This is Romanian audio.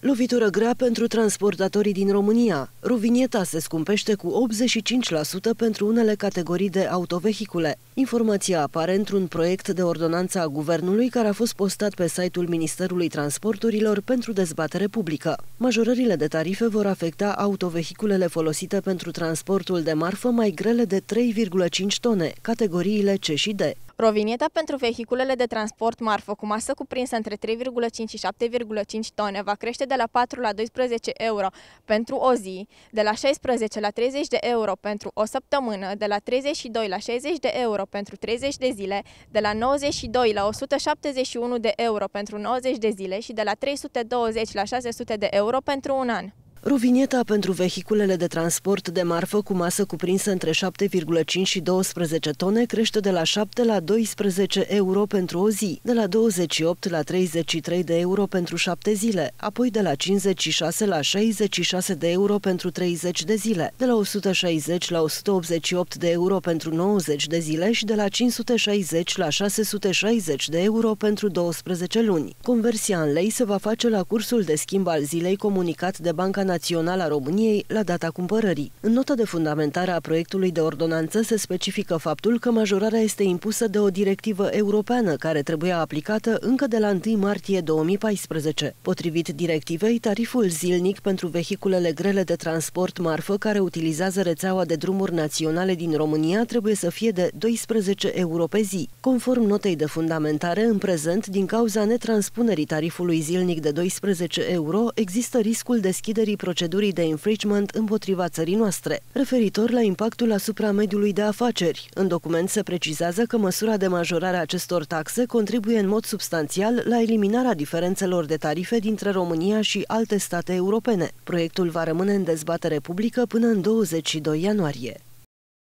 Lovitură grea pentru transportatorii din România. Rovinieta se scumpește cu 85% pentru unele categorii de autovehicule. Informația apare într-un proiect de ordonanță a Guvernului care a fost postat pe site-ul Ministerului Transporturilor pentru dezbatere publică. Majorările de tarife vor afecta autovehiculele folosite pentru transportul de marfă mai grele de 3,5 tone, categoriile C și D. Rovinieta pentru vehiculele de transport marfă cu masă cuprinsă între 3,5 și 7,5 tone va crește de la 4 la 12 euro pentru o zi, de la 16 la 30 de euro pentru o săptămână, de la 32 la 60 de euro pentru 30 de zile, de la 92 la 171 de euro pentru 90 de zile și de la 320 la 600 de euro pentru un an. Rovinieta pentru vehiculele de transport de marfă cu masă cuprinsă între 7,5 și 12 tone crește de la 7 la 12 euro pentru o zi, de la 28 la 33 de euro pentru 7 zile, apoi de la 56 la 66 de euro pentru 30 de zile, de la 160 la 188 de euro pentru 90 de zile și de la 560 la 660 de euro pentru 12 luni. Conversia în lei se va face la cursul de schimb al zilei comunicat de Banca Națională a României la data cumpărării. În nota de fundamentare a proiectului de ordonanță se specifică faptul că majorarea este impusă de o directivă europeană care trebuia aplicată încă de la 1 martie 2014. Potrivit directivei, tariful zilnic pentru vehiculele grele de transport marfă care utilizează rețeaua de drumuri naționale din România trebuie să fie de 12 euro pe zi. Conform notei de fundamentare, în prezent, din cauza netranspunerii tarifului zilnic de 12 euro, există riscul deschiderii procedurii de infringement împotriva țării noastre, referitor la impactul asupra mediului de afaceri. În document se precizează că măsura de majorare a acestor taxe contribuie în mod substanțial la eliminarea diferențelor de tarife dintre România și alte state europene. Proiectul va rămâne în dezbatere publică până în 22 ianuarie.